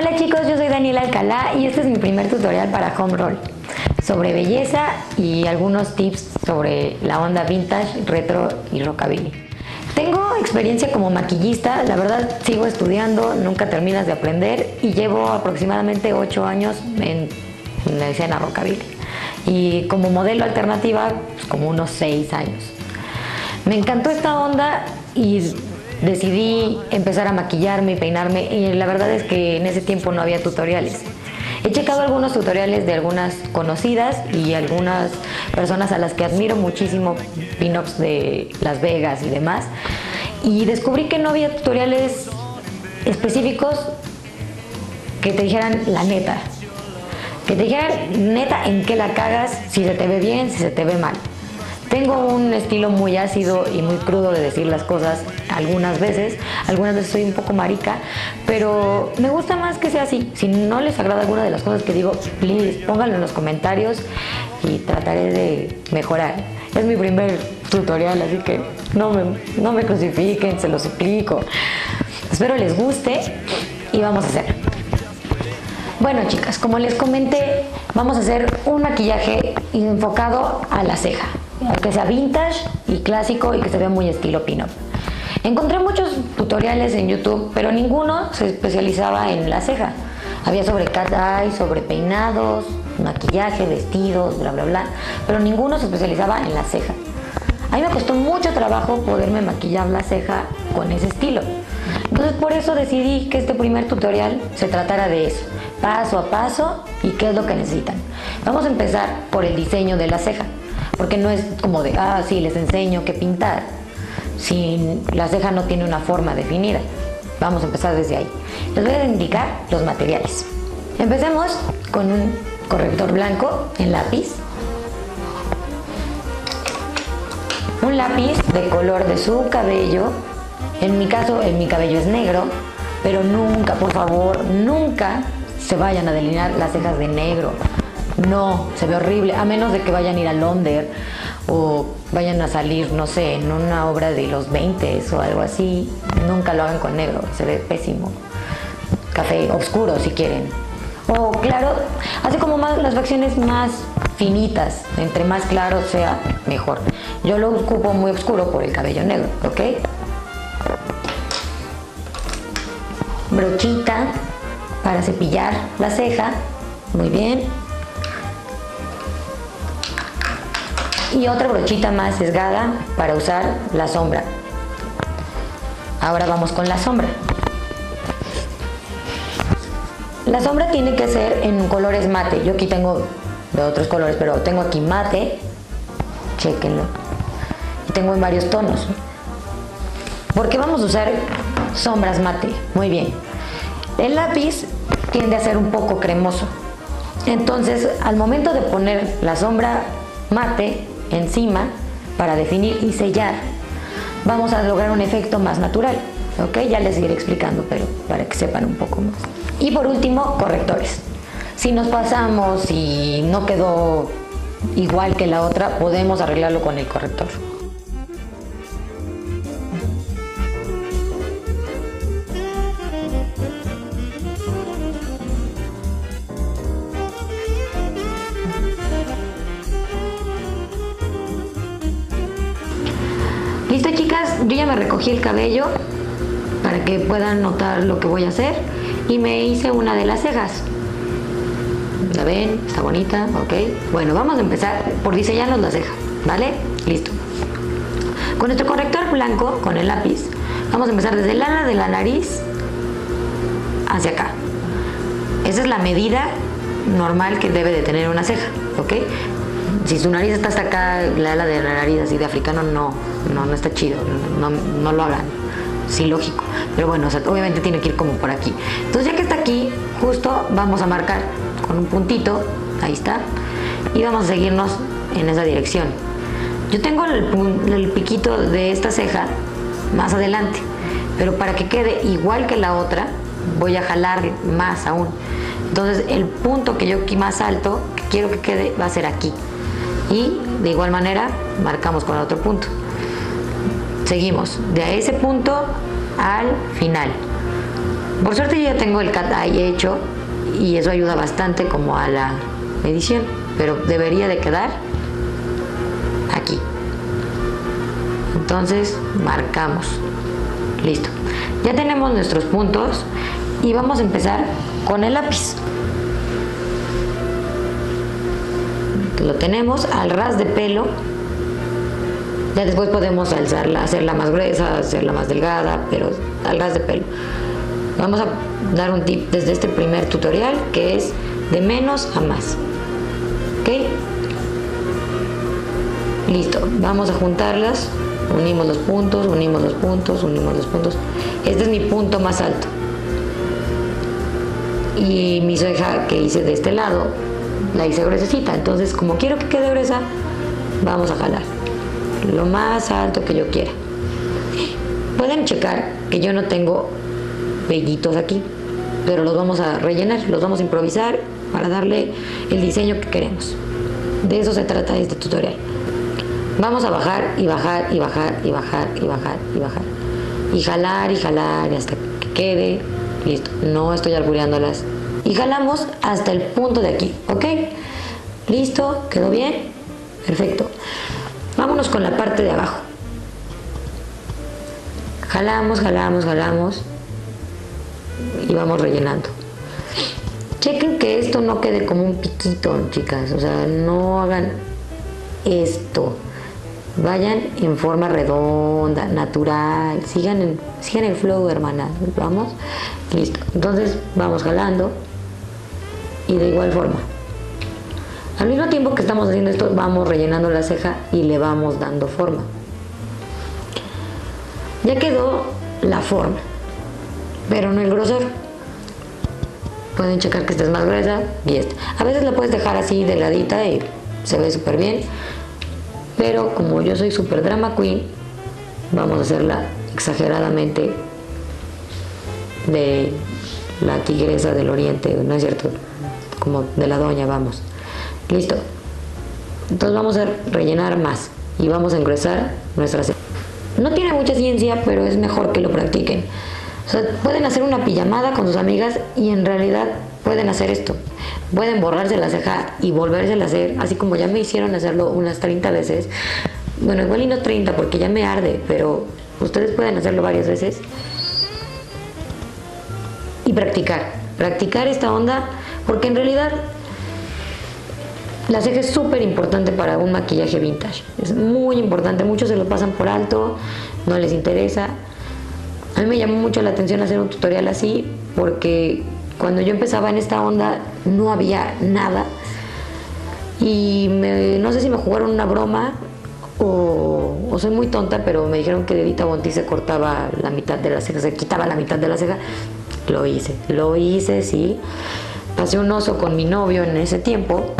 Hola chicos, yo soy Daniela Alcalá y este es mi primer tutorial para Home Roll sobre belleza y algunos tips sobre la onda vintage, retro y rockabilly. Tengo experiencia como maquillista, la verdad sigo estudiando, nunca terminas de aprender y llevo aproximadamente 8 años en, la escena rockabilly. Y como modelo alternativa, pues como unos 6 años. Me encantó esta onda y decidí empezar a maquillarme y peinarme y la verdad es que en ese tiempo no había tutoriales. He checado algunos tutoriales de algunas conocidas y algunas personas a las que admiro muchísimo, pin-ups de Las Vegas y demás, y descubrí que no había tutoriales específicos que te dijeran la neta, que te dijeran neta en qué la cagas, si se te ve bien, si se te ve mal. Tengo un estilo muy ácido y muy crudo de decir las cosas algunas veces, algunas veces soy un poco marica, pero me gusta más que sea así. Si no les agrada alguna de las cosas que digo, please, pónganlo en los comentarios y trataré de mejorar. Es mi primer tutorial, así que no me, no me crucifiquen, se lo suplico. Espero les guste y vamos a hacer. Bueno chicas, como les comenté, vamos a hacer un maquillaje enfocado a la ceja que sea vintage y clásico y que se vea muy estilo pin-up. Encontré muchos tutoriales en YouTube, pero ninguno se especializaba en la ceja. Había sobre cat eye, sobre peinados, maquillaje, vestidos, bla, bla, bla, pero ninguno se especializaba en la ceja. A mí me costó mucho trabajo poderme maquillar la ceja con ese estilo. Entonces por eso decidí que este primer tutorial se tratara de eso, paso a paso y qué es lo que necesitan. Vamos a empezar por el diseño de la ceja porque no es como de, ah, sí, les enseño qué pintar, si la ceja no tiene una forma definida. Vamos a empezar desde ahí. Les voy a indicar los materiales. Empecemos con un corrector blanco en lápiz, un lápiz de color de su cabello, en mi caso, en mi cabello es negro, pero nunca, por favor, nunca se vayan a delinear las cejas de negro. No, se ve horrible, a menos de que vayan a ir a Londres o vayan a salir, no sé, en una obra de los 20 o algo así. Nunca lo hagan con negro, se ve pésimo. Café oscuro si quieren. O claro, hace como más las facciones más finitas, entre más claro sea, mejor. Yo lo ocupo muy oscuro por el cabello negro, ¿ok? Brochita para cepillar la ceja, muy bien. Y otra brochita más sesgada para usar la sombra. Ahora vamos con la sombra. La sombra tiene que ser en colores mate. Yo aquí tengo de otros colores, pero tengo aquí mate. Chequenlo. Y tengo en varios tonos. ¿Por qué vamos a usar sombras mate? Muy bien. El lápiz tiende a ser un poco cremoso. Entonces, al momento de poner la sombra mate, encima para definir y sellar, vamos a lograr un efecto más natural. ¿ok? Ya les iré explicando, pero para que sepan un poco más. Y por último, correctores. Si nos pasamos y no quedó igual que la otra, podemos arreglarlo con el corrector. Yo ya me recogí el cabello para que puedan notar lo que voy a hacer y me hice una de las cejas. ¿La ven? Está bonita, ok. Bueno, vamos a empezar por diseñarnos la ceja, ¿vale? Listo. Con nuestro corrector blanco, con el lápiz, vamos a empezar desde el ala de la nariz hacia acá. Esa es la medida normal que debe de tener una ceja, ¿ok? Si su nariz está hasta acá, la ala de la nariz así de africano, no, no, no está chido, no, lo hagan. Sí, lógico. Pero bueno, obviamente tiene que ir como por aquí. Entonces ya que está aquí, justo vamos a marcar con un puntito, ahí está, y vamos a seguirnos en esa dirección. Yo tengo el, el piquito de esta ceja más adelante, pero para que quede igual que la otra, voy a jalar más aún. Entonces el punto que yo aquí más alto, que quiero que quede, va a ser aquí y de igual manera marcamos con el otro punto. Seguimos de ese punto al final. Por suerte yo ya tengo el cat eye hecho y eso ayuda bastante como a la medición, pero debería de quedar aquí. Entonces marcamos. Listo. Ya tenemos nuestros puntos y vamos a empezar con el lápiz. Lo tenemos al ras de pelo. Ya después podemos alzarla, hacerla más gruesa, hacerla más delgada, pero al ras de pelo. Vamos a dar un tip desde este primer tutorial que es de menos a más. ¿Ok? Listo, vamos a juntarlas, unimos los puntos, unimos los puntos, unimos los puntos. Este es mi punto más alto. Y mi ceja que hice de este lado, la hice gruesecita. Entonces, como quiero que quede gruesa, vamos a jalar lo más alto que yo quiera. Pueden checar que yo no tengo vellitos aquí, pero los vamos a rellenar, los vamos a improvisar para darle el diseño que queremos. De eso se trata este tutorial. Vamos a bajar y bajar y bajar y bajar y bajar y bajar. Y jalar y jalar hasta que quede. Listo. No estoy albureándolas. Y jalamos hasta el punto de aquí. ¿Ok? Listo. ¿Quedó bien? Perfecto. Vámonos con la parte de abajo. Jalamos, jalamos, jalamos. Y vamos rellenando. Chequen que esto no quede como un piquito, chicas. O sea, no hagan esto vayan en forma redonda, natural, sigan, en, sigan el flow, hermanas. Vamos, listo. Entonces vamos jalando y de igual forma. Al mismo tiempo que estamos haciendo esto, vamos rellenando la ceja y le vamos dando forma. Ya quedó la forma, pero no el grosor. Pueden checar que esta es más gruesa y esta. A veces la puedes dejar así delgadita y se ve súper bien pero como yo soy super drama queen, vamos a hacerla exageradamente de la tigresa del oriente, ¿no es cierto? Como de la doña, vamos. Listo. Entonces vamos a rellenar más y vamos a ingresar nuestra No tiene mucha ciencia, pero es mejor que lo practiquen. O sea, pueden hacer una pijamada con sus amigas y en realidad pueden hacer esto pueden borrarse la ceja y volvérsela a hacer, así como ya me hicieron hacerlo unas 30 veces. Bueno, igual y no 30 porque ya me arde, pero ustedes pueden hacerlo varias veces y practicar, practicar esta onda, porque en realidad la ceja es súper importante para un maquillaje vintage. Es muy importante, muchos se lo pasan por alto, no les interesa. A mí me llamó mucho la atención hacer un tutorial así porque cuando yo empezaba en esta onda no había nada. Y no sé si me jugaron una broma o, soy muy tonta, pero me dijeron que Edita Bonti se cortaba la mitad de la ceja, se quitaba la mitad de la ceja. Lo hice, lo hice, sí. Pasé un oso con mi novio en ese tiempo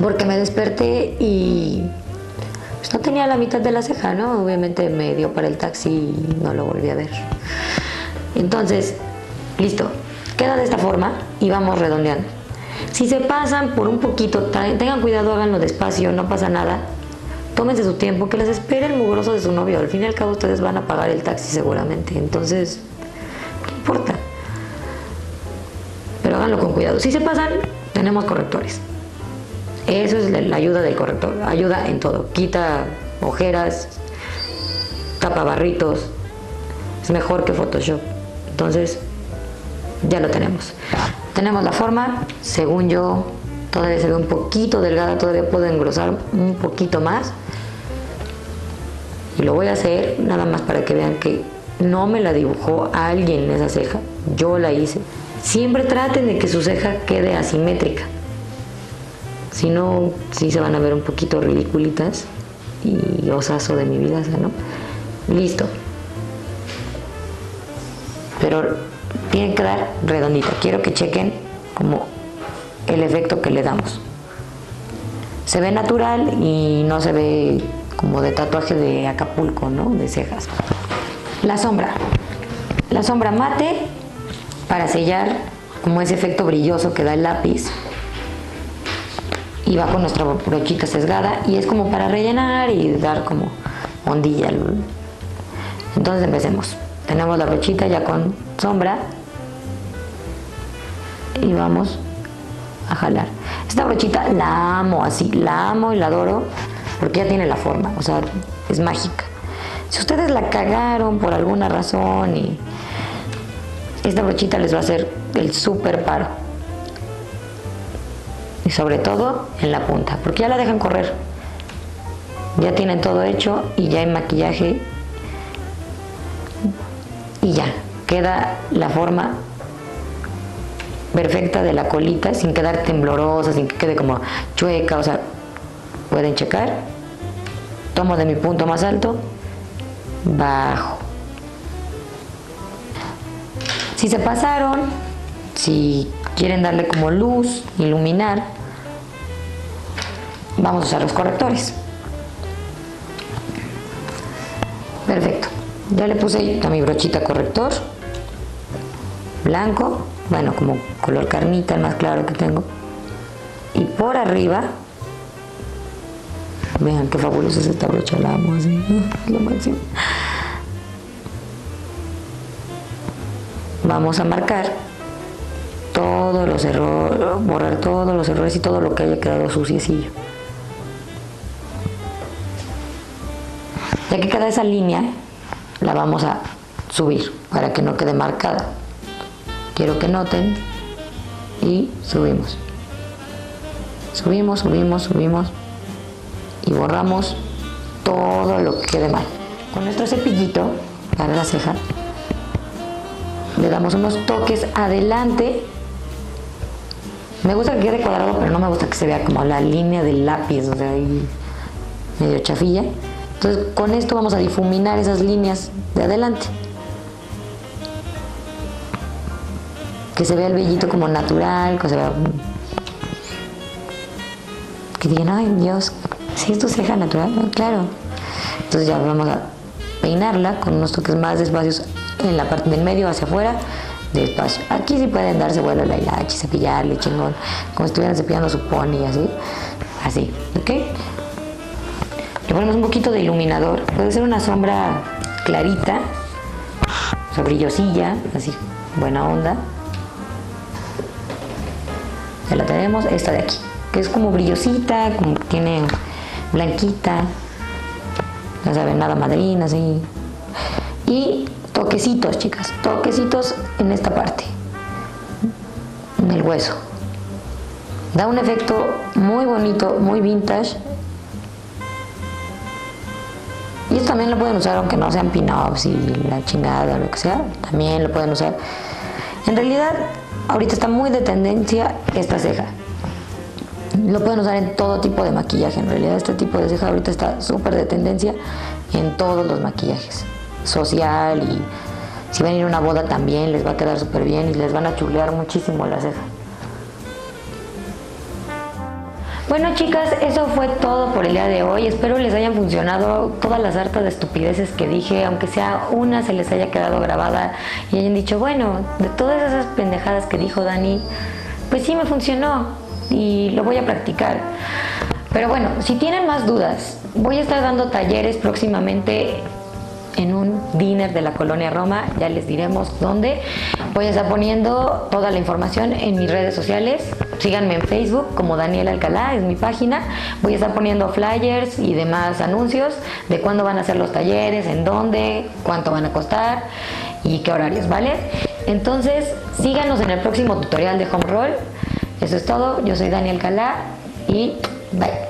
porque me desperté y pues, no tenía la mitad de la ceja, ¿no? Obviamente me dio para el taxi y no lo volví a ver. Entonces, listo, Queda de esta forma y vamos redondeando. Si se pasan por un poquito, tengan cuidado, háganlo despacio, no pasa nada. Tómense su tiempo, que les espere el mugroso de su novio. Al fin y al cabo ustedes van a pagar el taxi seguramente. Entonces, Si se pasan, tenemos correctores. Eso es la ayuda del corrector. Ayuda en todo. Quita ojeras, tapa barritos. Es mejor que Photoshop. Entonces, ya lo tenemos. Tenemos la forma, según yo, todavía se ve un poquito delgada, todavía puedo engrosar un poquito más. Y lo voy a hacer nada más para que vean que no me la dibujó alguien esa ceja, yo la hice. Siempre traten de que su ceja quede asimétrica. Si no, sí se van a ver un poquito ridiculitas y osazo de mi vida, ¿no? Listo. Pero tiene que dar redondito. Quiero que chequen como el efecto que le damos. Se ve natural y no se ve como de tatuaje de Acapulco, ¿no? De cejas. La sombra. La sombra mate para sellar como ese efecto brilloso que da el lápiz. Y va con nuestra brochita sesgada y es como para rellenar y dar como ondilla. Entonces empecemos. Tenemos la brochita ya con sombra y vamos a jalar. Esta brochita la amo así, la amo y la adoro porque ya tiene la forma, o sea, es mágica. Si ustedes la cagaron por alguna razón y esta brochita les va a hacer el súper paro. Y sobre todo en la punta, porque ya la dejan correr. Ya tienen todo hecho y ya hay maquillaje y ya queda la forma perfecta de la colita sin quedar temblorosa, sin que quede como chueca, o sea, pueden checar. Tomo de mi punto más alto, bajo. Si se pasaron, si quieren darle como luz, iluminar, vamos a usar los correctores. Perfecto. Ya le puse a mi brochita corrector blanco, bueno, como color carnita, el más claro que tengo. Y por arriba, vean qué fabulosa es esta brocha, la amo así, lo máximo. Vamos a marcar todos los errores, borrar todos los errores y todo lo que haya quedado suciecillo. Ya que queda esa línea, la vamos a subir para que no quede marcada. Quiero que noten y subimos. Subimos, subimos, subimos y borramos todo lo que quede mal. Con nuestro cepillito para la ceja le damos unos toques adelante. Me gusta que quede cuadrado, pero no me gusta que se vea como la línea del lápiz, o sea, ahí medio chafilla. Entonces con esto vamos a difuminar esas líneas de adelante. Que se vea el vellito como natural, que se vea... Que digan, ay Dios, si es tu ceja natural, claro. Entonces ya vamos a peinarla con unos toques más despacios en la parte del medio hacia afuera, despacio. Aquí sí pueden darse vuelo la hilachi, cepillarle chingón, como si estuvieran cepillando su pony, así, así, ¿ok? Le ponemos un poquito de iluminador. Puede ser una sombra clarita, o sea, brillosilla, así, buena onda. Ya la tenemos, esta de aquí, que es como brillosita, como tiene blanquita, no saben, nada madrina, así. Y toquecitos, chicas, toquecitos en esta parte, en el hueso. Da un efecto muy bonito, muy vintage y esto también lo pueden usar aunque no sean pin-ups y la chingada o lo que sea, también lo pueden usar. En realidad, ahorita está muy de tendencia esta ceja. Lo pueden usar en todo tipo de maquillaje. En realidad, este tipo de ceja ahorita está súper de tendencia en todos los maquillajes. Social y si van a ir a una boda también les va a quedar súper bien y les van a chulear muchísimo la ceja. Bueno chicas, eso fue todo por el día de hoy. Espero les hayan funcionado todas las hartas de estupideces que dije, aunque sea una se les haya quedado grabada y hayan dicho, bueno, de todas esas pendejadas que dijo Dani, pues sí me funcionó y lo voy a practicar. Pero bueno, si tienen más dudas, voy a estar dando talleres próximamente en un dinner de la colonia Roma, ya les diremos dónde. Voy a estar poniendo toda la información en mis redes sociales. Síganme en Facebook como Daniel Alcalá, es mi página. Voy a estar poniendo flyers y demás anuncios de cuándo van a ser los talleres, en dónde, cuánto van a costar y qué horarios, ¿vale? Entonces, síganos en el próximo tutorial de Home Roll. Eso es todo. Yo soy Daniel Alcalá y bye.